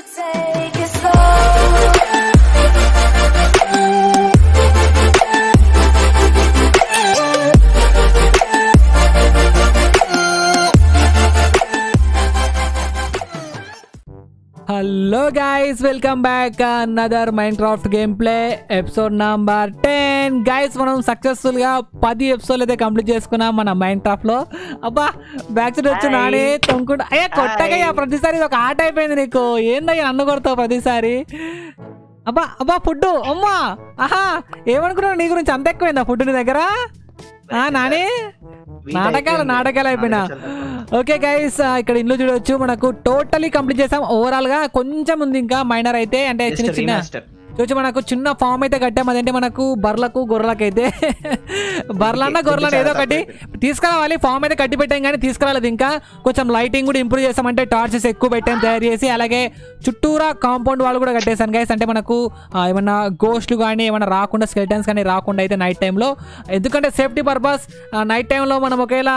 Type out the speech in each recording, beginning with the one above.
take it slow. Hello guys, welcome back another Minecraft gameplay episode number 10. And guys మనం సక్సెస్ఫుల్గా పది episode అయితే complete చేసుకున్నాం మన మైండ్లో అబ్బా బ్యాక్ సైడ్ వచ్చి నానే తొంగుడు అయ్యా కొట్టకయ్యా ప్రతిసారి ఇది ఒక ఆట అయిపోయింది నీకు. ఏందయ్యా నన్ను కొడతావు ప్రతిసారి? అబ్బా అబ్బా ఫుడ్ అమ్మా ఆహా ఏమనుకున్నావు నీ గురించి? అంత ఎక్కువైందా ఫుడ్ నీ దగ్గర? నానే? నాటకాలు నాటకాలు అయిపోయినా. ఓకే గైస్ ఇక్కడ ఇల్లు చూడొచ్చు. మనకు టోటలీ కంప్లీట్ చేసాం. ఓవరాల్గా కొంచెం ఉంది ఇంకా మైనర్ అయితే. అంటే చిన్న చిన్న చూసి మనకు చిన్న ఫామ్ అయితే కట్టాం. అదంటే మనకు బర్లకు గొర్రెలకు అయితే బర్లన్న గొర్రెలను ఏదో ఒకటి తీసుకురావాలి. ఫామ్ అయితే కట్టి పెట్టాం కానీ తీసుకురాలేదు ఇంకా. కొంచెం లైటింగ్ కూడా ఇంప్రూవ్ చేసామంటే టార్చెస్ ఎక్కువ పెట్టాం తయారు చేసి. అలాగే చుట్టూరా కాంపౌండ్ వాళ్ళు కూడా కట్టేశాను గైస్ అంటే మనకు ఏమన్నా గోస్ట్లు కానీ ఏమన్నా రాకుండా స్కెల్టన్స్ కానీ రాకుండా అయితే నైట్ టైంలో ఎందుకంటే సేఫ్టీ పర్పస్ నైట్ టైంలో మనం ఒకవేళ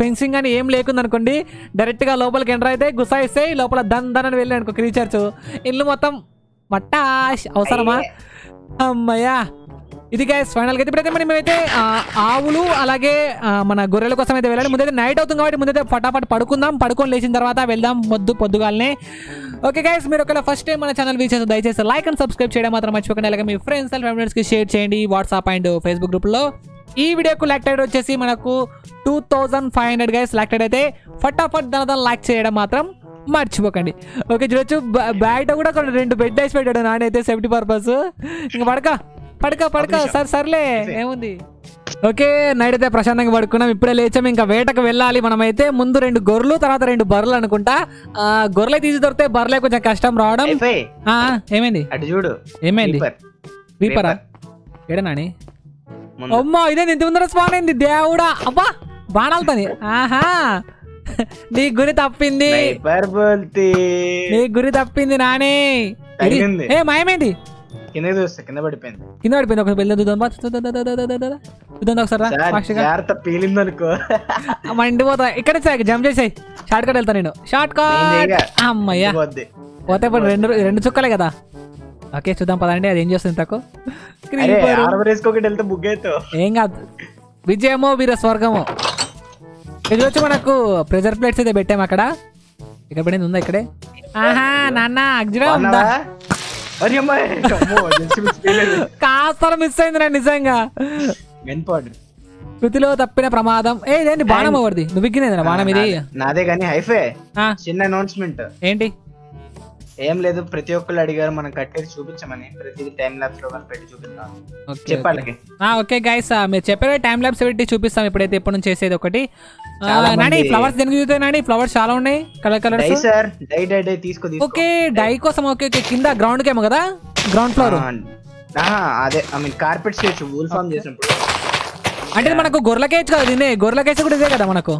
ఫెన్సింగ్ అని ఏం లేకుండా అనుకోండి డైరెక్ట్గా లోపలికి ఎంటర్ అయితే గుసాయిస్తే లోపల దన్ దన్ అని అనుకో క్రీచర్స్ ఇల్లు మొత్తం మట్టాష్ అవసరమా? అమ్మయ్యా. ఇది గైస్ ఫైనల్గా ఇప్పుడైతే మనం మేమైతే ఆవులు అలాగే మన గొర్రెల కోసం అయితే వెళ్ళాలి. ముందైతే నైట్ అవుతుంది కాబట్టి ముందైతే ఫటాఫట్ పడుకుందాం. పడుకొని లేచిన తర్వాత వెళ్దాం మొద్దు పొద్దుగాలనే. ఓకే గైస్ మీరు ఒకవేళ ఫస్ట్ టైం మన ఛానల్ వీచ్ చేస్తే దయచేసి లైక్ అండ్ సబ్స్క్రైబ్ చేయడం మాత్రం మర్చిపోకండి. అలాగే మీ ఫ్రెండ్స్ అండ్ ఫ్యామిలీస్కి షేర్ చేయండి వాట్సాప్ అండ్ ఫేస్బుక్ గ్రూప్లో ఈ వీడియోకు లైక్ వచ్చేసి మనకు two thousand five hundred guys like అయితే ఫటాఫట్ దాని లైక్ చేయడం మాత్రం మర్చిపోకండి. ఓకే చూడొచ్చు. బయట కూడా కొన్ని రెండు బెడ్ వేసి పెట్టాడు నానైతే సేఫ్టీ పర్పస్ ఇంకా పడక పడక పడక. సరే సర్లే. ఏముంది? ఓకే నైట్ అయితే ప్రశాంతంగా పడుకున్నాం. ఇప్పుడే లేచాం. ఇంకా వేటకు వెళ్ళాలి మనమైతే. ముందు రెండు గొర్రెలు తర్వాత రెండు బర్రెలు అనుకుంటా. ఆ, గొర్రెలే తీసి దొరికితే బర్రెలే కొంచెం కష్టం రావడం. ఏమైంది? అటు చూడు. ఏమైంది. వీపరా ఏడా నాని? అమ్మా ఇదే ఇంత ముందర స్పాన్ అయింది. దేవుడా. అబ్బా బాణాలతోని ఆహా. నీ గురి తప్పింది. నీ గురి తప్పింది నానే. ఏ మాయమైంది? కింద చూస్తే కింద పడిపోయింది. కింద పడిపోయింది. ఒక పిల్ల చూద్దాం ఒకసారి. జాగ్రత్త పేలింది అనుకో మండిపోతా. ఇక్కడ జంప్ చేసాయి. షార్ట్ కట్ వెళ్తా నేను. Shortcut? అమ్మయ్యా. పోతే ఇప్పుడు రెండు రెండు చుక్కలే కదా. ఓకే చూద్దాం పదండి. అది ఏం చేస్తుంది తక్కువ? ఏం కాదు. విజయమో వీర స్వర్గమో. ఇది వచ్చి మనకు ప్రెజర్ ప్లేట్స్ అయితే పెట్టాము అక్కడ. ఇక్కడ పడింది ఉందా ఇక్కడే? ఆహా నాన్న అగ్జుడే ఉందా. కాస్త మిస్ అయింది నా నిజంగా. కృతిలో తప్పిన ప్రమాదం. ఏ ఇదేంటి బాణం ఎవరిది? నువ్వు విగ్గినేది బాణం ఇది? నాదే- కానీ హైఫే. చిన్న అనౌన్స్మెంట్ ఏంటి? ఏం లేదు ప్రతి ఒక్కళ్ళు అడిగారు మనం కట్టేది చూపించమని. ప్రతిదీ టైం ల్యాబ్స్లో కానీ పెట్టి చూపిస్తాం చెప్పాలి ఓకే. గైస్ మీరు చెప్పారు టైం ల్యాబ్స్ పెట్టి చూపిస్తాం. ఇప్పుడైతే ఎప్పటి నుంచి చేసేది ఒకటి. నాని ఫ్లవర్స్ దేనికి చూస్తాయి నాని? ఫ్లవర్స్ చాలా ఉన్నాయి. Colour dye colours sir dye dye dye తీసుకో ఓకే డై కోసం ఓకే ఓకే. కింద గ్రౌండ్ కేమో కదా? గ్రౌండ్ ఫ్లోర్ అదే ఐ మీన్ కార్పెట్స్ చేయొచ్చు వూల్ ఫామ్ చేసినప్పుడు. అంటే మనకు గొర్రెలకేచ్చు కదా దీన్ని గొర్రెలకేసి కూడా ఇదే కదా మనకు.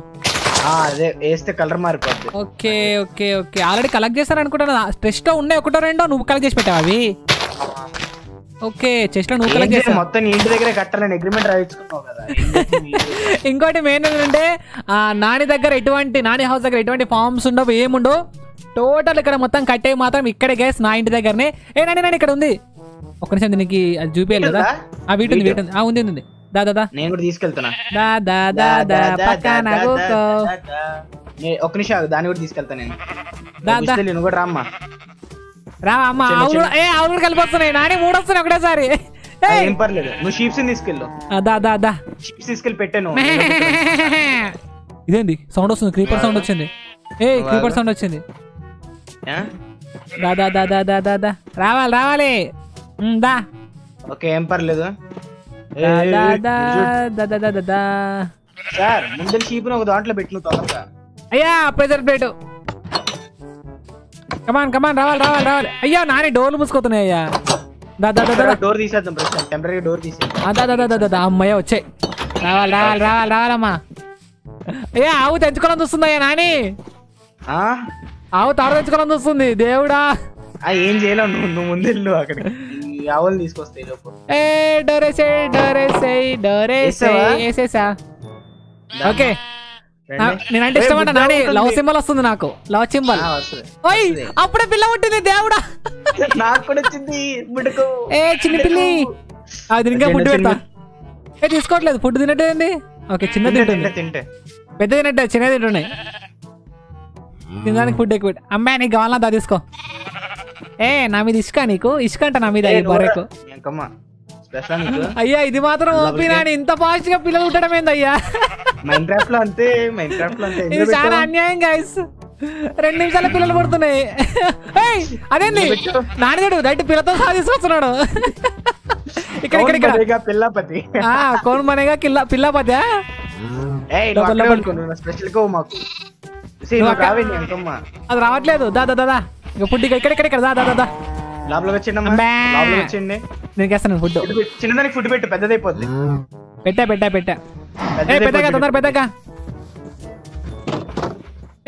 అదే వేస్తే కలర్ మారిపోద్ది. Okay okay okay. Already collect చేస్తారు అనుకుంటాను చెస్ట్లో ఉన్నాయి ఒకటో రెండో నువ్వు కలెక్ట్ చేసి పెట్టావు అవి? ఓకే చెస్ట్లో నువ్వు కలెక్ట్? చేసావు మొత్తం నీ ఇంటి దగ్గరే కట్టాలని అగ్రిమెంట్ రాయించుకున్నావు కదా? ఇంకోటి మెయిన్ ఏంటంటే ఆ, నాని దగ్గర ఎటువంటి నాని హౌస్ దగ్గర ఎటువంటి ఫార్మ్స్ ఉండవు ఏముండవు. టోటల్ ఇక్కడ మొత్తం కట్టేవి మాత్రం ఇక్కడే గ్యాస్ నా ఇంటి దగ్గరనే. ఏ నాని నాని ఇక్కడ ఉంది. ఒక్క నిమిషం దీనికి అది చూపించాలి కదా. ఆ వీటి ఉంది వీటి ఉంది. ఆ ఉంది ఉంది, ఉంది దా దా దా నేను కూడా తీసుకెళ్తున్నా దా దా దా దా పక్కన ఒక్క నిమిషం దాన్ని కూడా తీసుకెళ్తా నేను కూడా రామ్మా అమ్మ ఏ కలిపి వస్తున్నాయి నాని మూడు వస్తున్నాయి ఒకటేసారి. ఏం పర్లేదు నువ్వు షీప్స్ తీసుకెళ్ళు షీప్స్ పెట్టాను ఇదేంది సౌండ్ వస్తుంది క్రీపర్ సౌండ్ వచ్చింది ఏ క్రీపర్ సౌండ్ వచ్చింది రావాలి రావాలి దా ఓకే ఏం పర్లేదు సార్ ముందు షీప్ ఒక దాంట్లో పెట్టు తొందరగా అయ్యా ప్రెజర్ ప్లేట్ కమాన్ కమాన్ రావాలి రావాలి రావాలి అయ్యా నాని డోర్లు మూసుకుతున్నాయి అయ్యా దా దా దా దా డోర్ తీసేద్దాం టెంపరీ డోర్ తీసేద్దాం ఆ, దా దా దా దా దా దా అమ్మయ్య వచ్చాయి రావాలి రావాలి రావాలి రావాలమ్మా అయ్యా ఆవు తెంచుకోవాలని చూస్తుంది అయ్యా నాని ఆ? ఆవు తాడు తెంచుకోవాలని చూస్తుంది దేవుడా ఆ, ఏం చేయలేవు నువ్వు నువ్వు ముందు వెళ్ళు అక్కడికి ఆవులు తీసుకొస్తాయి లోపు. ఏ డోరేసే డోరేసే డోరేసే? వేసేసా? ఓకే. నేనంటే ఇష్టమంట నాని లవ్ సింబల్ వస్తుంది నాకు. Love symbol. వస్తుంది. ఓయ్ అప్పుడే పిల్ల పుట్టింది దేవుడా. నాకు కూడా వచ్చింది. బుడకు ఏ చిన్న పిల్లి. అది ఇంకా ఫుడ్ పెడతా. ఏ తీసుకోవట్లేదు. ఫుడ్ తినట్టేంది ఓకే చిన్న తింటే తింటుంది. తింటే తింటే. పెద్ద తినట్టే చిన్న తింటున్నాయి. తినడానికి ఫుడ్ ఎక్కువ పెట్టు. అమ్మాయి నీకు కావాలా దా తీసుకో. ఏ నా మీద ఇసుక నీకు? ఇసుక అంట నా మీద బర్రెకు. అయ్యా ఇది మాత్రం ఓపి నాని. ఇంత ఫాస్ట్గా పిల్లలు పుట్టడం ఏంది అయ్యా? మైన్ క్రాఫ్ట్లో అంతే మైన్ క్రాఫ్ట్లో అంతే. ఇది చాలా? అన్యాయం గైస్ రెండు నిమిషాల పిల్లలు పడుతున్నాయి. అదేంది. నాన్నగాడు దైట్ పిల్లతో సాధిస్తున్నాడు ఇక్కడ ఇక్కడ ఇక్కడ. పిల్లపతి ఆ కోన్ మనేగా కిల్ల పిల్లపతి అది రావట్లేదు. దా దా. ఇక ఫుడ్ ఇక్కడ ఇక్కడ ఇక్కడ దా దా దా దా. లోపల వచ్చిండి నేను వేస్తాను ఫుడ్. చిన్నదానికి ఫుడ్ పెట్టు పెద్దదైపోద్ది. పెట్టా పెట్టా పెట్టా. ఏ పెద్దగా తొందర పెద్దగా.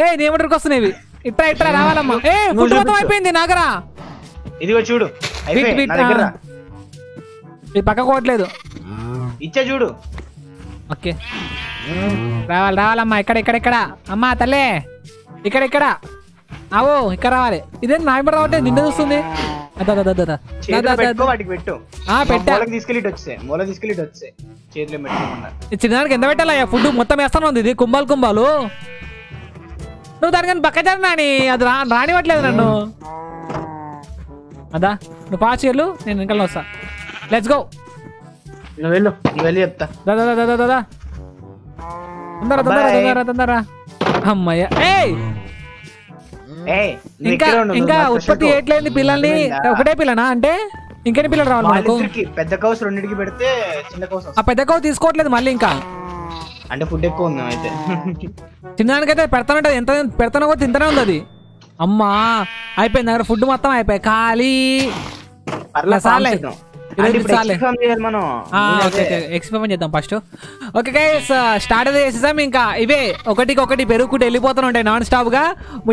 ఏ నీ ఏమంటారు వస్తున్నాయి. ఇట్రా ఇట్రా రావాలమ్మా. ఏ ఫుడ్ మొత్తం. అయిపోయింది నాగరా. ఇదిగో చూడు. ఇది పక్క కోవట్లేదు ఇచ్చా చూడు. ఓకే. రావాలి రావాలమ్మా ఇక్కడ ఇక్కడ ఇక్కడ. అమ్మా తల్లే. ఇక్కడ ఇక్కడ. ఆవో ఇక్కడ రావాలి. ఇదేంటి నా ఇప్పుడు రావట్లేదు నిండు చూస్తుంది. చిన్నదానికి ఎంత పెట్టాలయ్యా ఫుడ్ మొత్తం వేస్తాను ఉంది ఇది కుంభాలు కుంభాలు. నువ్వు దానికని పక్క జర నాని? అది రా రానివ్వట్లేదు నన్ను. అదా నువ్వు పాస్ వెళ్ళు నేను వెనకాల వస్తా. లెట్స్ గో నువ్వు వెళ్ళు నువ్వు వెళ్ళి చెప్తా. దా దా దా దా దా దా. తొందర తొందర Bye. తొందర తొందర అమ్మయ్య. ఏయ్! ఇంకా ఇంకా ఉత్పత్తి చేయట్లేదు పిల్లల్ని? ఒకటే పిల్లనా అంటే? ఇంకెన్ని పిల్లలు రావాలి మనకు వాళ్ళిద్దరికి పెద్ద కౌస్ రెండింటికి పెడితే చిన్న కౌస్ ఆ పెద్ద కవ్వు తీసుకోవట్లేదు మళ్ళీ ఇంకా. అంటే ఫుడ్ ఎక్కువ ఉంది అయితే చిన్నదానికైతే పెడతానంటే ఎంత పెడతానో కూడా తింటూనే ఉంది అది. అమ్మా అయిపోయింది. దగ్గర ఫుడ్ మొత్తం అయిపోయి ఖాళీ. పర్లా సాలే. ఎక్స్పెరిమెంట్ చేద్దాం ఫస్ట్. ఓకే గైస్ స్టార్ట్ అయితే చేసేసాం. ఇంకా ఇవే ఒకటికి ఒకటి పెరుగుకుంటూ వెళ్ళిపోతూనే ఉంటాయి నాన్ స్టాప్గా.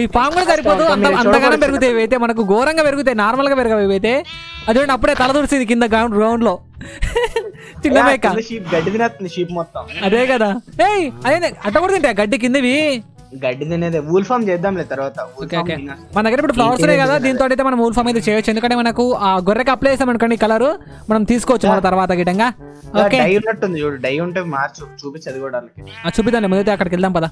ఈ ఫామ్ కూడా సరిపోదు. అంతగానం పెరుగుతాయి ఇవైతే. మనకు ఘోరంగా పెరుగుతాయి. నార్మల్గా పెరగవు ఇవైతే. అది అప్పుడే తల తుడిసింది కింద గ్రౌండ్ గ్రౌండ్లో. చిన్న మేక. అదే కదా. ఏయ్ అదే అట్ట కూడా తింటాయి? గడ్డి కిందవి? గడ్డి తినేదే ఊల్ ఫామ్ చేద్దాంలే తర్వాత. మన దగ్గర ఇప్పుడు ఫ్లవర్స్ ఉన్నాయి కదా దీంతో అయితే మనం ఊల్ ఫామ్ అయితే చేయొచ్చు. ఎందుకంటే మనకు ఆ గొర్రెకి అప్లై చేసాం అనుకోండి కలర్ మనం తీసుకోవచ్చు మన తర్వాత గిటంగా డై ఉన్నట్టుంది చూడు డై ఉంటే మార్చు చూపించి అది కూడా చూపిద్దాం ముందైతే అక్కడికి వెళ్దాం పదా.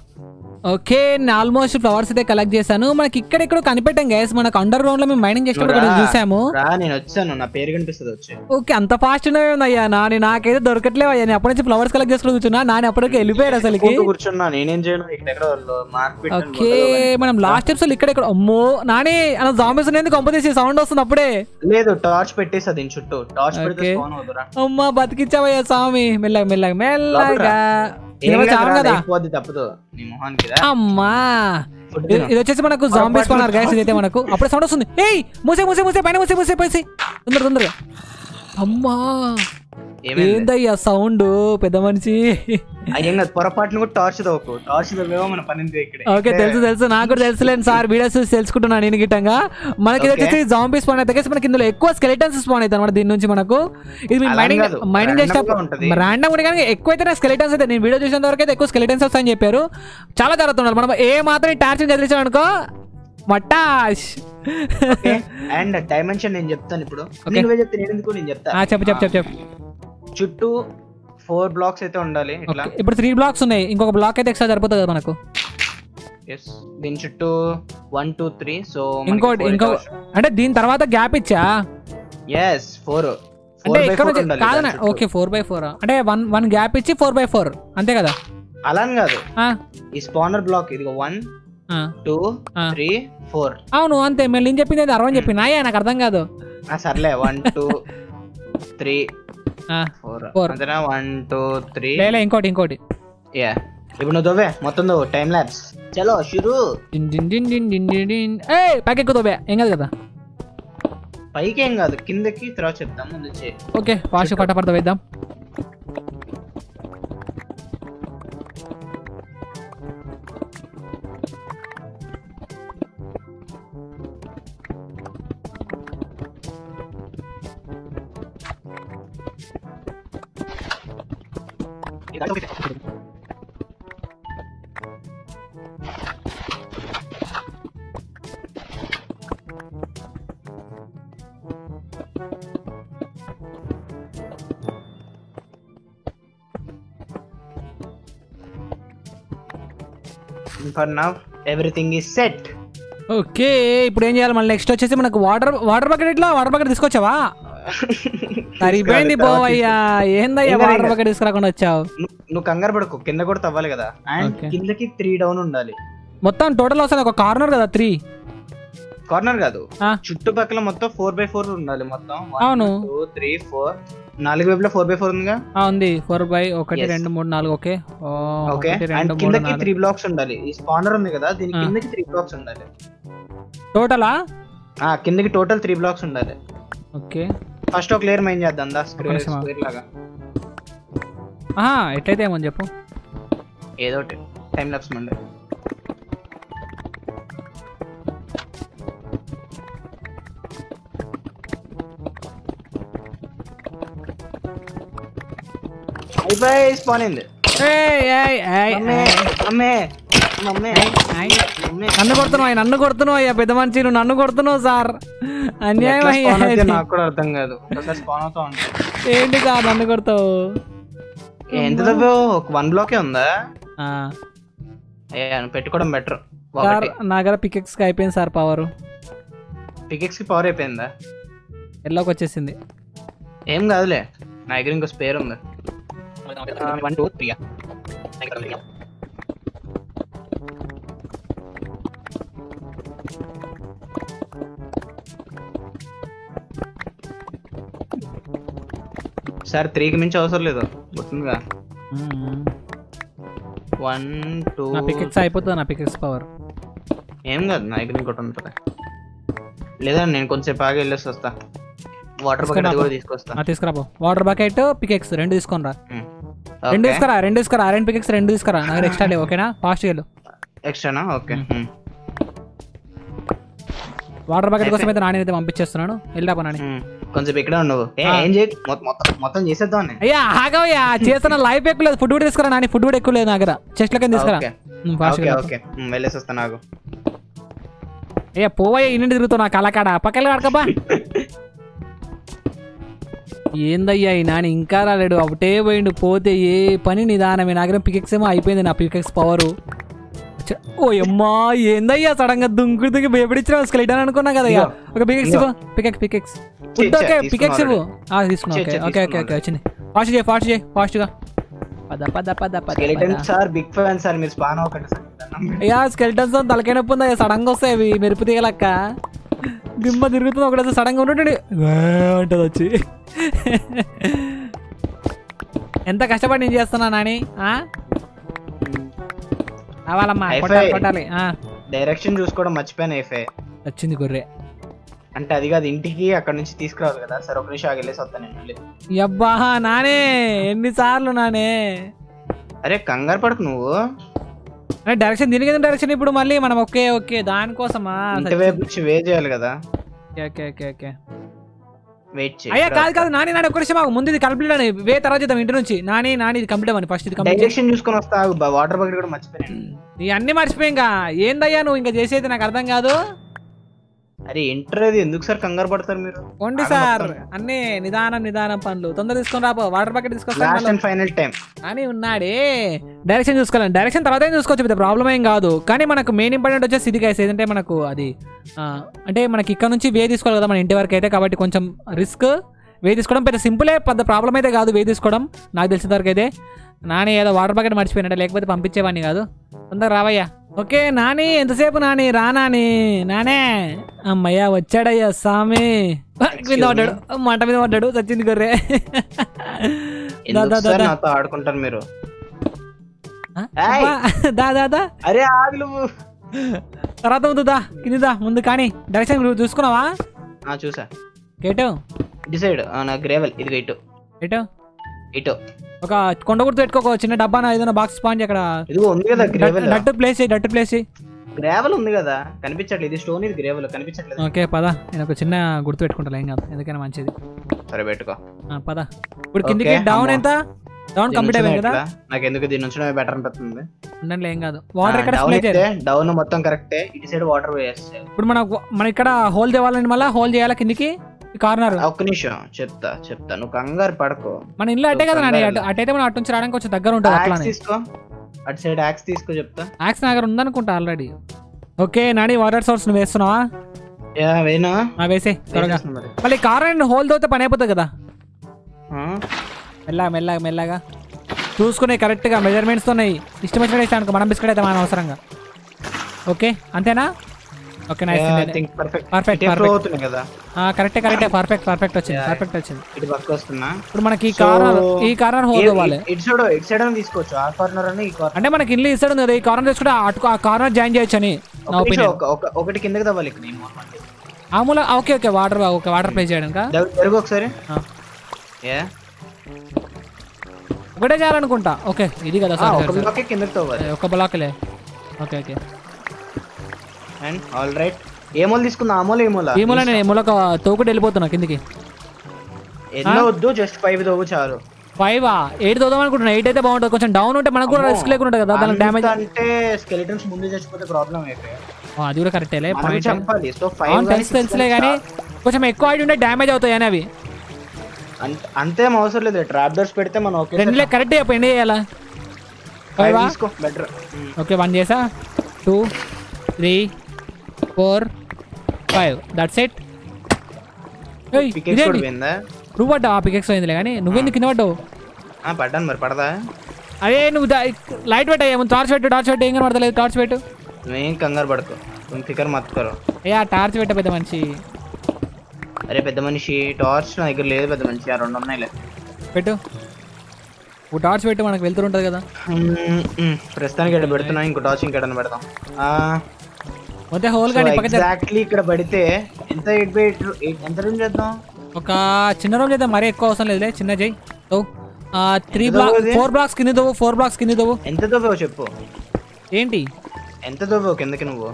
ఓకే నేను ఆల్మోస్ట్ ఫ్లవర్స్ అయితే కలెక్ట్ చేశాను. మనకి ఇక్కడ ఇక్కడ కనిపెట్టాం గైస్ మనకు అండర్ గ్రౌండ్లో మేము మైనింగ్ చేసినప్పుడు చూసాము. నేను వచ్చాను. నా పేరు కనిపిస్తుంది వచ్చి. ఓకే అంత ఫాస్ట్ అయ్యా నాని నాకైతే దొరకట్లేవు అయ్యా నేను అప్పటి నుంచి ఫ్లవర్స్ కలెక్ట్ చేసుకుని కూర్చున్నా. నాని అప్పటికి వెళ్ళిపోయాడు కూర్చో కూర్చున్నా. నేనేం చేయను? ఓకే మనం లాస్ట్ ఎపిసోడ్ ఇక్కడ ఇక్కడ అమ్మో నాని అలా జాంబీస్ అనేది కొంప తీసి సౌండ్ వస్తుంది అప్పుడే. లేదు టార్చ్ పెట్టేసి దీని చుట్టూ. టార్చ్ పెడితే అమ్మా బతికిచ్చావయ్యా స్వామి. మెల్లగా మెల్లగా మెల్లగా. కదా? తప్పదు. నీ మొహానికి. అమ్మా! ఇది. ఇది వచ్చేసి మనకు జాంబీస్ పన్నారు గైస్ ఇదైతే మనకు. అప్పుడే సౌండ్ వస్తుంది. ఏయ్! మూసే మూసే మూసే పైన మూసే మూసే పైసి తొందర తొందరగా. అమ్మా! ఏందయ్యా సౌండ్? పెద్ద మనిషి. అయ్యం కాదు పొరపాటును కూడా టార్చ్ తవ్వకు టార్చ్ తవ్వేమో మన పని ఇక్కడ. ఓకే తెలుసు తెలుసు. నాకు కూడా తెలుసులేండి సార్. వీడియోస్ చూసి తెలుసుకుంటున్నాను నేను గిట్టంగా. మనకి. వచ్చేసి జాంబీ స్పాన్ అయితే మనకి ఇందులో ఎక్కువ స్కెలిటన్స్ స్పాన్ అవుతాయి అనమాట దీని నుంచి మనకు. ఇది మైనింగ్ మైనింగ్ చేసేటప్పుడు ఉంటది. ర్యాండమ్ ఉండే కానీ ఎక్కువ అయితే స్కెలిటన్స్ అయితే. నేను వీడియో చూసేంత వరకు అయితే ఎక్కువ స్కెలిటన్స్ వస్తాయని చెప్పారు. చాలా జరుగుతున్నారు మనం ఏ మాత్రం టార్చ్ కదిలించాం అనుకో మటాష్ అండ్ డైమెన్షన్ నేను చెప్తాను ఇప్పుడు. నువ్వే చెప్తే నేను ఎందుకు నేను చెప్తా. ఆ, చెప్పు చెప్పు చెప్పు చెప్పు. చుట్టూ ఫోర్ బ్లాక్స్ అయితే ఉండాలి ఇట్లా. ఇప్పుడు త్రీ బ్లాక్స్ ఉన్నాయి. ఇంకొక బ్లాక్ అయితే ఎక్స్ట్రా సరిపోతుంది కదా మనకు? ఎస్ దీని చుట్టూ వన్ టూ త్రీ సో ఇంకోటి ఇంకో అంటే దీని తర్వాత గ్యాప్ ఇచ్చా? ఎస్ ఫోర్ అంటే ఇక్కడ నుంచి కాదన్న ఓకే ఫోర్ బై ఫోర్ అంటే వన్ వన్ గ్యాప్ ఇచ్చి ఫోర్ బై ఫోర్ అంతే కదా? అలా కాదు. ఈ స్పానర్ బ్లాక్ ఇది వన్. టూ. త్రీ ఫోర్ అవును అంతే. మళ్ళీ నేను చెప్పింది అది అరవై చెప్పి నాయా నాకు అర్థం కాదు. సర్లే. One two three four. అంతేనా వన్ టూ త్రీ. లేలే ఇంకోటి ఇంకోటి. యా. ఇప్పుడు నువ్వు దొవ్వే మొత్తం దొవ్వు టైం ల్యాబ్స్. చలో షురు. ఏయ్ పైకి ఎక్కువ బే ఏం కాదు కదా? పైకి ఏం కాదు. కిందకి తర్వాత చెప్తాం ముందు ఓకే ఫాస్ట్ పట్టపడతా వేద్దాం. For now everything is set okay ఇప్పుడు ఏం చేయాలి? మళ్ళీ నెక్స్ట్ వచ్చేసి మనకు వాటర్ వాటర్ బకెట్ ఎట్లా? వాటర్ బకెట్ తీసుకొచ్చావా? సరిపోయింది పోవయ్యా ఏందయ్యా వాటర్. బకెట్ తీసుకురాకుండా వచ్చావు? నువ్వు కంగారు పడుకో కింద కూడా తవ్వాలి కదా. అండ్. కిందకి త్రీ డౌన్ ఉండాలి. మొత్తం టోటల్ వస్తుంది ఒక కార్నర్ కదా త్రీ కార్నర్ కాదు. చుట్టుపక్కల మొత్తం ఫోర్ బై ఫోర్ ఉండాలి మొత్తం. అవును. టూ త్రీ ఫోర్ నాలుగు వైపులా ఫోర్ బై ఫోర్ ఉందిగా? ఉంది. ఫోర్ బై ఒకటి. రెండు మూడు నాలుగు ఓకే. ఓకే అండ్ కిందకి త్రీ బ్లాక్స్ ఉండాలి. ఈ స్పానర్ ఉంది కదా దీని. కిందకి త్రీ బ్లాక్స్ ఉండాలి. టోటలా కిందకి టోటల్ త్రీ బ్లాక్స్ ఉండాలి. ఓకే. ఫస్ట్ ఒక లేయర్ మైన్ చేద్దాం దా ఆగు. స్క్వేర్ లాగా. ఆహా ఎట్లయితే ఏమని చెప్పు. ఏదో ఒకటి టైం లాప్స్ మండే అయిపోయి స్పాన్ అయింది. ఏయ్, ఏయ్, ఏయ్, నన్ను కొడుతున్నావు అయ్యా, నన్ను కొడుతున్నావు అయ్యా పెద్ద మనిషి నువ్వు నన్ను కొడుతున్నావు సార్. అన్యాయం అయ్యా. నాకు కూడా అర్థం కాదు. ఏంటి సార్ నన్ను కొడతావు? ఎంత దవ్వు ఒక వన్ బ్లాకే ఉందా? పెట్టుకోవడం బెటర్ సార్ ఒకటి. నా దగ్గర పికెక్స్కి అయిపోయింది సార్ పవర్ పికెక్స్కి పవర్ అయిపోయిందా? ఎల్లోకి వచ్చేసింది. ఏం కాదులే. నా దగ్గర ఇంకో స్పేర్ ఉంది. వన్ టూ త్రీ సార్ త్రీకి మించి అవసరం లేదు. గుర్తుందిగా. వన్ టూ నా పికెక్స్ అయిపోతుంది నా పికెక్స్ పవర్ ఏం కాదు నా దగ్గర ఇంకోటి ఉంటుంది లేదా నేను కొంచెంసేపు ఆగి వెళ్ళేసి వస్తా. వాటర్ బకెట్ కూడా తీసుకొస్తా. తీసుకురాబో. వాటర్ బకెట్ పికెక్స్ రెండు తీసుకొని రా. రెండు. తీసుకురా రెండు తీసుకురా. రెండు పికెక్స్ రెండు తీసుకురా. నా దగ్గర ఎక్స్ట్రా లేవు ఓకేనా ఫాస్ట్ వెళ్ళు. ఎక్స్ట్రానా ఓకే. వాటర్ బకెట్ కోసం అయితే నాని అయితే పంపించేస్తున్నాను. వెళ్ళా నాని. కొంచెం ఇక్కడే ఉండవు. ఏ, చేయ మొత్తం చేసేద్దాం. అయ్యా ఆగవయ్యా చేస్తున్న లైఫ్ ఎక్కువ లేదు. ఫుడ్ కూడా తీసుకురా నాని ఫుడ్ కూడా ఎక్కువ లేదు నా దగ్గర. చెస్ట్ లెక్క తీసుకురా. వెళ్ళేసి వస్తా నాకు అయ్యా పోవయ్యా ఇన్నింటి తిరుగుతావు నా కళకాడ పక్కన కడకబ్బా ఏందయ్యా ఈ నాని ఇంకా రాలేడు. ఒకటే పోయిండు పోతే ఏ పని నిదానమే. నా దగ్గర పికెక్స్ ఏమో అయిపోయింది నా పికెక్స్ పవరు ఓ అమ్మా ఏందయ్యా సడన్గా దుంకు దుంకి భయపడిచ్చిన స్కెలిటన్ అనుకున్నా కదయ్యా ఒక పికెక్స్ ఇవ్వు. పికెక్ పికెక్స్ ఓకే పికెక్స్ ఇవ్వు. తీసుకున్నా ఆ, తీసుకున్నా చే- ఓకే ఓకే ఓకే ఓకే వచ్చింది ఫాస్ట్ చేయి ఫాస్ట్ చేయి ఫాస్ట్గా. పద పద పద పద skeleton. Sir big fan sir మీరు స్పాన్. అయ్యా స్కెల్టన్స్ తలకాయ నొప్పి ఉందా? సడన్గా వస్తాయి అవి. మెరుపు తీగలక్క. దిమ్మ తిరుగుతుంది ఒకటి సడన్గా ఉంటుండే అంటది వచ్చి. ఎంత కష్టపడి నేను చేస్తున్నా నాని? కొట్టాలి. కొట్టాలి. డైరెక్షన్ చూసుకోవడం మర్చిపోయాను ఏఫే వచ్చింది గొర్రె. అంటే అది కాదు ఇంటికి అక్కడ నుంచి తీసుకురావాలి కదా సరే ఒక నిమిషం ఆగి వెళ్ళేసి వస్తాను నేను యబ్బా నానే ఎన్నిసార్లు నానే. అరే కంగారు పడకు నువ్వు. డైరెక్షన్ దీనికి డైరెక్షన్ ఇప్పుడు మళ్ళీ? మనం ఓకే ఓకే దానికోసమా? ఇంటి వైపు నుంచి వే చేయాలి కదా. Okay okay okay. అయ్యా కాదు కాదు నాని నాని ఒక్క నిమిషం ఆగు. ముందు ఇది కంప్లీట్ అని వే తర్వాత చేద్దాం ఇంటి నుంచి. నాని నాని ఇది కంప్లీట్ అవ్వని ఫస్ట్ ఇది కంప్లీట్ డైరెక్షన్ చూసుకొని వస్తా వాటర్ బకెట్ కూడా మర్చిపోయాను. నీ అన్ని మర్చిపోయి ఇంకా. ఏందయ్యా నువ్వు ఇంకా చేసేది నాకు అర్థం కాదు? అరే ఇంటర్ అది ఎందుకు సార్ కంగారు పడతారు మీరు? ఆగ సార్. అన్ని నిదానం నిదానం పనులు. తొందర తీసుకొని రాపో వాటర్ బకెట్ తీసుకొస్తాను ఫైనల్ టైం అని ఉన్నాడే. డైరెక్షన్ చూసుకోవాలి డైరెక్షన్ తర్వాత చూసుకోవచ్చు? పెద్ద ప్రాబ్లం ఏం కాదు. కానీ మనకు మెయిన్ ఇంపార్టెంట్ వచ్చేసి ఇది గైస్ ఏదంటే మనకు అది అంటే మనకి ఇక్కడ నుంచి వే తీసుకోవాలి కదా మన ఇంటి వరకు అయితే. కాబట్టి కొంచెం రిస్క్ వే తీసుకోవడం పెద్ద సింపులే పెద్ద ప్రాబ్లం అయితే కాదు వే తీసుకోవడం. నాకు తెలిసిన వరకు అయితే. నాని ఏదో వాటర్ బకెట్ మర్చిపోయినట్టే. లేకపోతే పంపించేవాడిని కాదు. తొందర రావయ్యా. ఓకే నాని ఎంతసేపు నాని? రా నాని. నానే. అమ్మయ్యా వచ్చాడయ్యా స్వామి. మీద పడ్డాడు. మంట మీద పడ్డాడు సచ్చింది గొర్రె. ఆడుకుంటారు మీరు? దా దా దా. అరే ఆగులు తర్వాత ముందు దా కింది దా ముందు కానీ. డైరెక్షన్ నువ్వు చూసుకున్నావా? చూసా. కేటు డిసైడ్ నా గ్రేవెల్ ఇది ఇటు. కేటు ఇటు. ఒక కొండ గుర్తు పెట్టుకో ఒక చిన్న డబ్బా ఏదైనా బాక్స్ స్పాంజ్ అక్కడ. ఇది ఉంది కదా గ్రేవెల్ డట్టు ప్లేస్ డట్టు ప్లేస్ గ్రేవెల్ ఉంది కదా కనిపించట్లేదు. ఇది స్టోన్ ఇది గ్రేవెల్ కనిపించట్లేదు. ఓకే పద. నేను ఒక చిన్న గుర్తు పెట్టుకుంటా ఏం కాదు. ఎందుకైనా మంచిది. సరే పెట్టుకో. ఆ, పద. ఇప్పుడు కిందికి డౌన్. ఎంత? డౌన్ కంప్లీట్ అయిపోయింది కదా? నాకు ఎందుకు దీని నుంచి బెటర్ అనిపిస్తుంది? ఉండండి ఏం కాదు. వాటర్ ఇక్కడ డౌన్ స్ప్లే చేయాలి. డౌన్ మొత్తం కరెక్టే ఇటు సైడ్ వాటర్ వేస్తే ఇప్పుడు మనం మనం ఇక్కడ హోల్ చేయాలండి మళ్ళీ. హోల్ చేయాలా కిందికి? కార్నర్ ఒక్క నిమిషం. చెప్తా చెప్తా. నువ్వు కంగారు పడకు. మన ఇల్లు అట్టే కదా అటైతే మనం అటు నుంచి రావడానికి కొంచెం దగ్గర ఉంటుంది తీసుకో. అటు సైడ్ యాక్స్ తీసుకో చెప్తా. యాక్స్ నా దగ్గర ఉందనుకుంటా already okay Nani water source నువ్వు వేస్తున్నావా? వేనా? వేసే త్వరగా. మళ్ళీ కార్ అండ్ హోల్ తోతే పని అయిపోతుంది కదా? మెల్లగా మెల్లగా మెల్లగా. చూసుకునే కరెక్ట్గా మెజర్మెంట్స్ ఉన్నాయి. ఇష్టం వచ్చినట్టు వేసాను మనం బిస్కెట్ అయితే మన అవసరంగా. ఓకే అంతేనా? Okay nice think perfect. Perfect perfect అవుతుంది కదా? కరెక్టే కరెక్టే పర్ఫెక్ట్ పర్ఫెక్ట్ వచ్చింది. పర్ఫెక్ట్ వచ్చింది. వస్తున్నా ఇప్పుడు మనకి ఈ కార్నర్ ఈ కార్నర్ హోల్ ఏ- అవ్వాలి. ఇటు సైడ్ ఇటు సైడ్ అని తీసుకోవచ్చు. ఆ కార్నర్ అని ఈ కార్నర్ అంటే మనకి ఇల్లు ఇస్తాడు కదా ఈ కార్నర్ తీసుకుంటే అటు ఆ కార్నర్ జాయిన్ చేయొచ్చు అని నా ఒపీనియన్ ఒకటి కిందకి తవ్వాలి ఇక్కడ ఈ మూల నుండి. మామూలు okay okay water okay water play చేయడానికి జరుగు- ఒకసారి. ఏ ఒకటే చేయాలనుకుంటా. ఓకే ఇది కదా ఆ, సార్ ఒక బ్లాక్ కిందకి తవ్వాలి. ఒక Blakley okay okay. And all right ఏ మూల తీసుకుందా? ఆ మూల ఏ మూల. ఈ మూల నేను మూలక తోకుటి వెళ్ళిపోతున్నా కిందికి. ఎన్నో వద్దు జస్ట్ ఫైవ్ తవ్వు చాలు. ఫైవ్ ఎయిట్ తోదాం అనుకుంటున్నా. ఎయిట్ అయితే బాగుంటుంది. కొంచెం డౌన్ ఉంటే మనకు కూడా రిస్క్ లేకుండా కదా దానికి డ్యామేజ్ అంటే స్కెలిటన్స్ ముందు చచ్చిపోతే ప్రాబ్లం అయిపోయాయి అది కూడా కరెక్టేలే పాయింట్ చెప్పాలి. సో ఫైవ్ తెలుసు తెలుసులే కానీ కొంచెం ఎక్కువ హైట్ ఉంటే డ్యామేజ్ అవుతాయి అని అవి. అంతేం అవసరం లేదు. ట్రాప్ డోర్స్ పెడితే మనం ఓకే రెండులే కరెక్ట్ ఎన్ని చేయాలా? ఓకే వన్ చేసా? Two three four five that's it నువ్వు పడ్డావు ఆ పికెక్స్ అయిందిలే కానీ? నువ్వెందుకు కింద పడ్డావు పడ్డాను మరి పడదా? అదే నువ్వు లైట్ పెట్టా ఏమో టార్చ్ పెట్టు టార్చ్ పెట్టు. ఏం కనబడతలేదు? టార్చ్ పెట్టు. నువ్వేం కంగారు పడుకో. ఫికర్ మత్తుకోరు. ఏ ఆ టార్చ్ పెట్ట పెద్ద మనిషి. అరే పెద్ద మనిషి టార్చ్ నా దగ్గర లేదు పెద్ద మనిషి. ఆ రెండు ఉన్నాయిలే. పెట్టు. ఓ టార్చ్ పెట్టు మనకు వెళ్తుంటుంది కదా. ప్రస్తుతానికి ఇక్కడ పెడుతున్నా ఇంకో టార్చ్ ఇంకెక్కడ పెడదాం. మొత్తం హోల్ కానీ ఎగ్జాక్ట్లీ ఇక్కడ పడితే ఎంత ఎయిట్ బై ఎయిట్ ఎంత రూమ్ చేద్దాం? ఒక చిన్న రూమ్ చేద్దాం మరీ ఎక్కువ అవసరం లేదులే చిన్న జై. తో త్రీ బ్లాక్ దవ్వు? ఫోర్ బ్లాక్స్ కింద దవ్వు ఫోర్ బ్లాక్స్ కింద దవ్వు. ఎంత దవ్వావు చెప్పు. ఏంటి? ఎంత దవ్వావు కిందకి నువ్వు?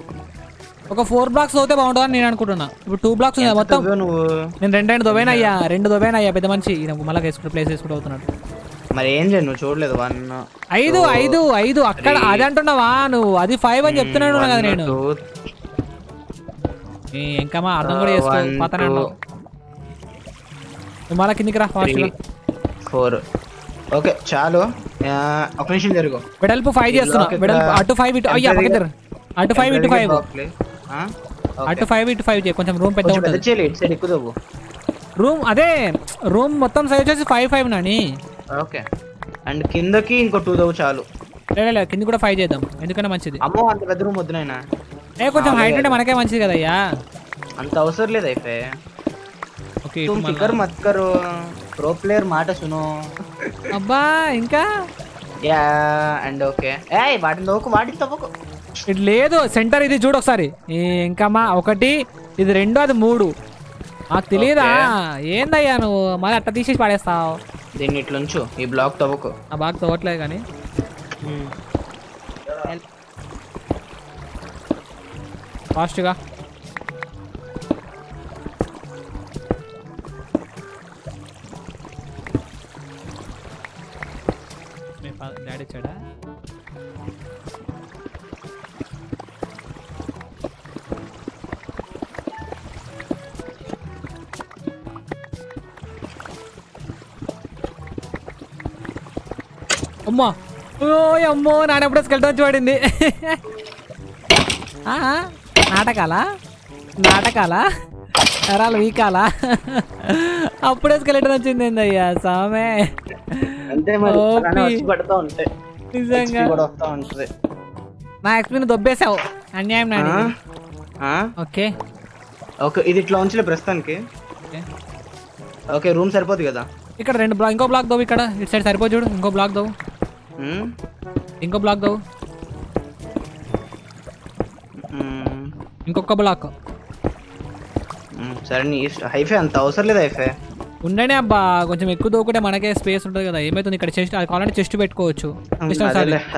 ఒక ఫోర్ బ్లాక్స్ అవుతే బాగుంటుందని నేను అనుకుంటున్నా. ఇప్పుడు టూ బ్లాక్స్ మొత్తం. నేను రెండు రెండు దొబైన అయ్యా రెండు దొబైన అయ్యా పెద్ద మనిషి. మళ్ళీ వేసుకుంటూ ప్లేస్ వేసుకుంటూ అవుతున్నాడు మరి ఏం చేయ నువ్వు చూడలేదు వన్. ఐదు ఐదు ఐదు అక్కడ అది అంటున్నావా? నువ్వు అది ఫైవ్ అని చెప్తున్నాను కదా నేను. ఇంకా మా అర్థం కూడా చేసుకో One, పతనే two, ఉన్నావు. నువ్వు మళ్ళీ కిందికి రా ఫోర్ ఓకే చాలు. ఒక నిమిషం జరుగు. వెడల్పు ఫైవ్ చేస్తున్నా. వెడల్పు అటు ఫైవ్ ఇటు అయ్యా పక్కన అటు ఫైవ్ ఇటు ఫైవ్. అటు ఫైవ్ ఇటు ఫైవ్ చేయి. కొంచెం రూమ్ పెద్ద ఉంటుంది. రూమ్ అదే రూమ్ మొత్తం సైజ్ వచ్చేసి five five Nani okay. And కిందకి ఇంకో టూ దవ్వు చాలు. లేదు కింద కూడా ఫైవ్ చేద్దాం. ఎందుకంటే మంచిది? అమ్మో అంత పెద్ద రూమ్ వద్దునైనా ఏ కొంచెం హైట్ అంటే మనకే మంచిది కదయ్యా అంత అవసరం లేదు అయితే. ఓకే తుమ్ టికర్ ప్రో ప్లేయర్ మాట సును. అబ్బా ఇంకా? Yeah and okay. ఏయ్ వాటిని తవ్వకు వాటిని తవ్వకు. ఇది లేదు సెంటర్ ఇది చూడు ఒకసారి. ఇంకా మా ఒకటి ఇది రెండు అది మూడు. నాకు తెలియదా ఏందయ్యా నువ్వు? మళ్ళీ అట్ట తీసేసి పాడేస్తావు. దీన్ని ఇట్లుంచు. ఈ బ్లాక్ తవ్వుకు. ఆ బాగా తవ్వట్లేదు కానీ. ఫాస్ట్గా. డాడీ ఇచ్చాడా? అమ్మా. ఓ అమ్మో నాడప్పుడే స్కెల్ట్ వచ్చి పడింది ఆ, నాటకాలా? నాటకాలా? నరాలు వీకాలా? అప్పుడే స్కెలెటన్ వచ్చింది ఏందయ్యా సామే. నిజంగా. నా ఎక్స్పీరియన్స్ దొబ్బేసావు అన్యాయం నాని? ఓకే. ఓకే ఇది ఇట్లా ఉంచలే ప్రస్తుతానికి. ఓకే. రూమ్ సరిపోదు కదా. ఇక్కడ రెండు బ్లాక్ ఇంకో బ్లాక్ దవ్వు ఇక్కడ. ఇటు సైడ్ సరిపో చూడు ఇంకో బ్లాక్ దవ్వు మ్మ్? ఇంకో బ్లాక్ దవ్వు మ్మ్. ఇంకొక బ్లాక్ మ్మ్. సరే నీ ఇష్టం హైఫై అంత అవసరం లేదు హైఫై ఉండనే అబ్బా కొంచెం ఎక్కువ దవ్వుకుంటే మనకే స్పేస్ ఉంటుంది కదా. ఏమైతుంది ఇక్కడ చెస్ట్ అది కావాలంటే చెస్ట్ పెట్టుకోవచ్చు.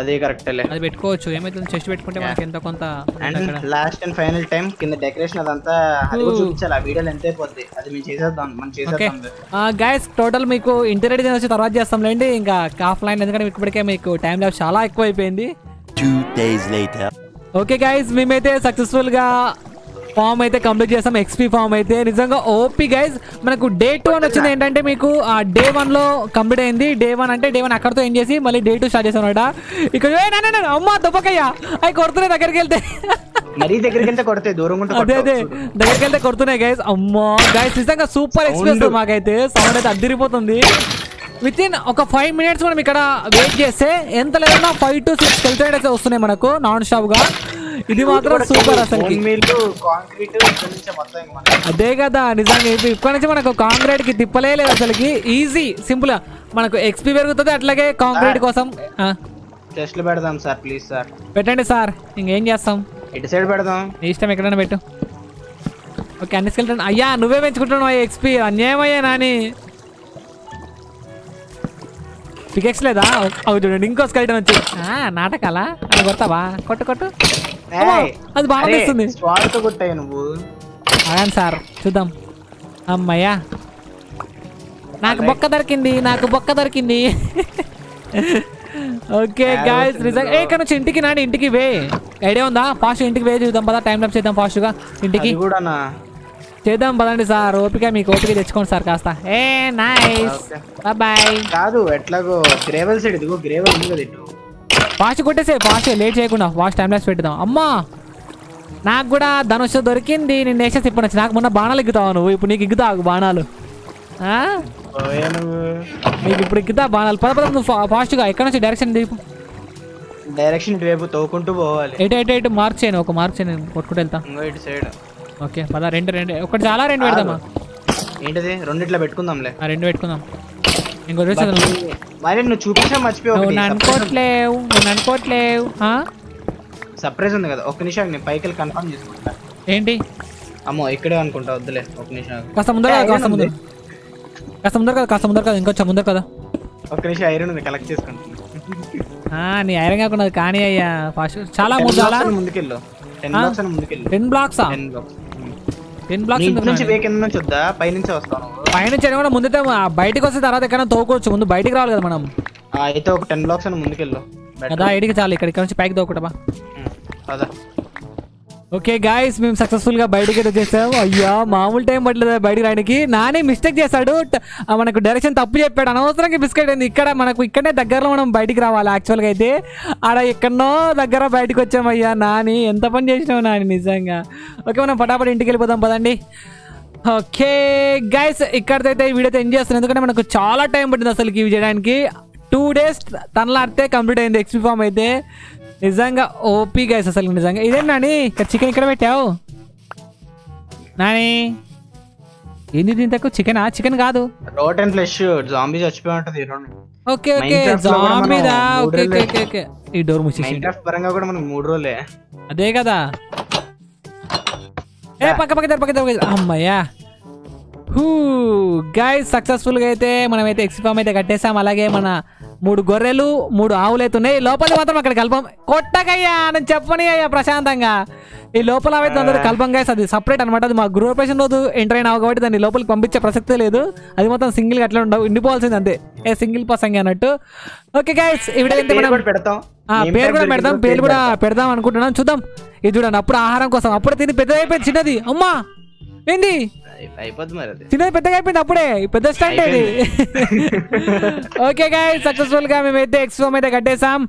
అదే. కరెక్టేలే అది పెట్టుకోవచ్చు. ఏమైతుంది? చెస్ట్ పెట్టుకుంటే మనకి ఎంతో కొంత. లాస్ట్ అండ్ ఫైనల్ టైం కింద డెకరేషన్ అదంతా చూపించాలి. ఆ వీడియోలో ఎంత అయిపోద్ది అది మేము చేసేద్దాం మనం చేసేద్దాం. గైస్ టోటల్ మీకు డిజైన్ వచ్చి తర్వాత చేస్తాంలేండి ఇంకా ఆఫ్లైన్ ఎందుకంటే మీకు ఇప్పటికే మీకు టైం లాస్ చాలా ఎక్కువ అయిపోయింది. ఓకే గైస్ మేమైతే సక్సెస్ఫుల్గా ఫామ్ అయితే కంప్లీట్ చేస్తాం. ఎక్స్పీ ఫామ్ అయితే. నిజంగా ఓపీ గైజ్ మనకు డే టూ అని వచ్చింది. ఏంటంటే మీకు ఆ డే వన్లో కంప్లీట్ అయింది. డే వన్ అంటే డే వన్ అక్కడతో ఏం చేసి మళ్ళీ డే టూ స్టార్ట్ చేసాం ఇక్కడ అమ్మ దొబ్బకయ్యా. అవి కొడుతున్నాయి దగ్గరికి వెళ్తే. మరీ దగ్గరికి వెళ్తే కొడితే దూరం అదే అదే. దగ్గరికి వెళ్తే కొడుతున్నాయి గైస్ అమ్మో గైస్ నిజంగా సూపర్ ఎక్స్పీరియన్స్ మాకైతే. సౌండ్ అయితే అద్దరిపోతుంది. విత్ ఇన్ ఒక ఫైవ్ మినిట్స్ మనం ఇక్కడ వెయిట్ చేస్తే ఎంత లేదన్నా ఫైవ్ టు సిక్స్ కెల్టైడ్ అయితే వస్తున్నాయి మనకు నాన్ స్టాప్గా ఇది మాత్రం సూపర్ మనకి. అదే కదా నిజంగా ఇక్కడ నుంచి మనకు కాంక్రీట్కి తిప్పలే లేదు అసలుకి. ఈజీ సింపుల్ మనకు ఎక్స్పీ పెరుగుతుంది అట్లాగే కాంక్రీట్ కోసం. టెస్ట్లు పెడదాం సార్ ప్లీజ్ సార్ పెట్టండి సార్ ఇంకేం చేస్తాం? ఇటు సైడ్ పెడదాం? నీ ఇష్టం ఎక్కడైనా పెట్టు. ఓకే అన్ని స్కెల్టన్ అయ్యా నువ్వే పెంచుకుంటున్నావు ఎక్స్పీ అన్యాయం అయ్యా నాని. పికెక్స్ లేదా? అవి చూడండి ఇంకో స్కెల్టన్ వచ్చి. ఆ, నాటకాలా? అది కొడతావా? కొట్టు కొట్టు. అది బాగా. స్వార్థ కొట్టాయి నువ్వు. అగాను సార్ చూద్దాం. అమ్మయ్యా. నాకు బొక్క దొరికింది నాకు బొక్క దొరికింది. ఓకే గాయస్ నిజంగా ఏ నుంచి ఇంటికి నాని ఇంటికి వే. ఐడియా ఉందా? ఫాస్ట్ ఇంటికి వే చూద్దాం పదా టైం లాప్ చేద్దాం ఫాస్ట్గా ఇంటికి. కూడా చేద్దాం పదండి సార్. ఓపిక మీకు ఓపిక తెచ్చుకోండి సార్ కాస్త. A nice. బాయ్ కాదు ఎట్లాగో గ్రేవెల్ సైడ్ ఇదిగో గ్రేవెల్ ఉంది కదా ఫాస్ట్ కొట్టేసే ఫాస్ట్ లేట్ చేయకుండా. ఫాస్ట్ టైం లాప్స్ పెట్టుదాం. అమ్మా! నాకు కూడా ధనుష్ దొరికింది. నేను వేసేసి ఇప్పుడు వచ్చి నాకు మొన్న బాణాలు ఎగ్గుతావు నువ్వు. ఇప్పుడు నీకు ఎగ్గుతావు బాణాలు. నీకు ఇప్పుడు ఎగ్గుతా బాణాలు. పద పద నువ్వు ఫాస్ట్గా ఎక్కడ నుంచి డైరెక్షన్ దీపు డైరెక్షన్ ఇటువైపు తోకుంటూ పోవాలి. ఎటు ఎటు ఎటు? మార్క్ చేయను. ఒక మార్క్ చేయను. కొట్టుకుంటూ వెళ్తా. ఇంకో ఇటు సైడ్ ఓకే పద రెండు రెండు. ఒకటి చాలా రెండు పెడదామా? ఏంటిది? రెండిట్లో పెట్టుకుందాంలే. ఆ రెండు పెట్టుకుందాం. ఇంకో రోజు మరి నువ్వు చూపించా మర్చిపోయి నువ్వు నన్ను అనుకోవట్లేవు నువ్వు అనుకోవట్లేవు? సర్ప్రైజ్ ఉంది కదా ఒక నిమిషం నేను పైకి వెళ్ళి కన్ఫర్మ్ చేసుకుంటా. ఏంటి? అమ్మో ఇక్కడే అనుకుంటా వద్దులే ఒక నిమిషం. కాస్త ముందర కాస్త ముందర. కాస్త ముందర కదా కాస్త ముందర కదా ఇంకొంచెం ముందర కదా. ఒక నిమిషం ఐరన్ ఉంది కలెక్ట్ చేసుకుంటున్నా. ఆ, నీ ఐరన్ కాకుండా కానీ అయ్యా ఫాస్ట్. చాలా చాలా? ముందుకెళ్ళు. టెన్? బ్లాక్స్ టెన్ బ్లాక్సా టెన్ బ్లాక్స్ టెన్ బ్లాక్స్ నుంచి కింద నుంచి వద్దా? పై నుంచి వస్తాను పైన చెడు కూడా ముందుతే ఆ బయటికి వస్తే తర్వాత ఎక్కడ తోకోవచ్చు. ముందు బయటికి రావాలి కదా మనం. అయితే ఒక టెన్ బ్లాక్స్ అని ముందుకెళ్ళు. కదా ఇడికి చాలు. ఇక్కడ ఇక్కడ నుంచి పైకి తోకటమా పద. ఓకే గాయస్ మేము సక్సెస్ఫుల్గా బయటకి అయితే వచ్చేసాం అయ్యా మామూలు టైం పట్టలేదు బయటకి రాయడానికి నానే మిస్టేక్ చేశాడు. మనకు డైరెక్షన్ తప్పు చెప్పాడు. అనవసరంగా బిస్కెట్ అయింది. ఇక్కడ మనకు ఇక్కడనే దగ్గరలో మనం బయటికి రావాలి యాక్చువల్గా అయితే. ఆడ ఎక్కడనో దగ్గర బయటికి వచ్చామయ్యా నాని ఎంత పని చేసినావు నాని నిజంగా. ఓకే మనం పటాపటి ఇంటికి వెళ్ళిపోదాం. పదండి. ఓకే గైస్ ఇక్కడైతే ఈ వీడియో అయితే ఎంజాయ్ చేస్తున్నాను. ఎందుకంటే మనకు చాలా టైం పట్టింది అసలు ఇవి చేయడానికి. టూ డేస్ తనలాడితే కంప్లీట్ అయింది ఎక్స్పీ ఫామ్ అయితే. నిజంగా ఓపీ గైస్ అసలు నిజంగా. ఇదేం నాని? ఇక్కడ చికెన్ ఇక్కడ పెట్టావు? నాని? ఏంది దీని తక్కువ చికెనా చికెన్ కాదు. రోట్ అండ్ ఫ్లెష్ జాంబీ చచ్చిపోయి ఉంటది ఈ రెండు ఓకే ఓకే. జాంబీదా ఓకే ఓకే ఓకే. ఈ డోర్ మూసేసి మైన్క్రాఫ్ట్ పరంగా కూడా మనకు మూడు రోజులే. అదే కదా. ఏ పక్క పక్క. అమ్మయ్యా. గైస్ సక్సెస్ఫుల్గా అయితే మనమైతే ఎక్స్ఫామ్ అయితే కట్టేసాం అలాగే మన మూడు గొర్రెలు మూడు ఆవులు అయితే ఉన్నాయి. లోపల మాత్రం అక్కడ కల్పం. కొట్టకయ్యా నేను చెప్పని అయ్యా ప్రశాంతంగా. ఈ లోపల అయితే అందరూ కల్పం గైస్ అది సపరేట్ అనమాట అది మా గృహప్రవేశం రోజు ఎంటర్ అయినావు కాబట్టి దాన్ని లోపలికి పంపించే ప్రసక్తే లేదు. అది మొత్తం సింగిల్ అట్లా ఉండవు. ఉండిపోవాల్సింది అంతే. ఏ సింగిల్ పర్సంగ్ అన్నట్టు. ఓకే గైస్ ఇవిడైతే మనం కూడా పెడతాం. పేరు కూడా పెడదాం. పేరు కూడా పెడదాం అనుకుంటున్నాం చూద్దాం. ఇది చూడండి అప్పుడు ఆహారం కోసం. అప్పుడే తిని పెద్దగా అయిపోయింది చిన్నది. అమ్మా! ఏంది? అయిపోద్ది మరి అది. చిన్నది పెద్దగా అయిపోయింది అప్పుడే. పెద్ద స్టాండ్ ఇది ఓకే గాయస్ సక్సెస్ఫుల్గా మేమైతే ఎక్స్ఫోమ్ అయితే కట్టేసాం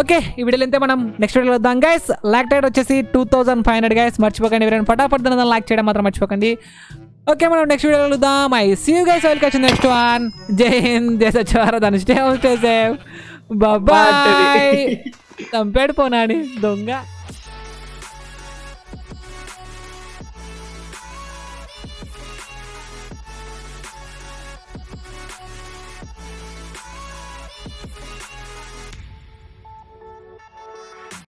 ఓకే ఈ వీడియోలో అయితే మనం. నెక్స్ట్ వీడియోలో వద్దాం గైస్ లాక్ టైడ్ వచ్చేసి two thousand five hundred guys మర్చిపోకండి ఎవరైనా పటాపట్ దాని లైక్ చేయడం మాత్రం మర్చిపోకండి. ఓకే మనం నెక్స్ట్ వీడియోలో కలుద్దాం I see you guys welcome next one జై హింద్ జై సచివార దాని స్టే హోమ్ స్టే సేవ్ బాబాయ్ చంపాడు పోనాని దొంగ.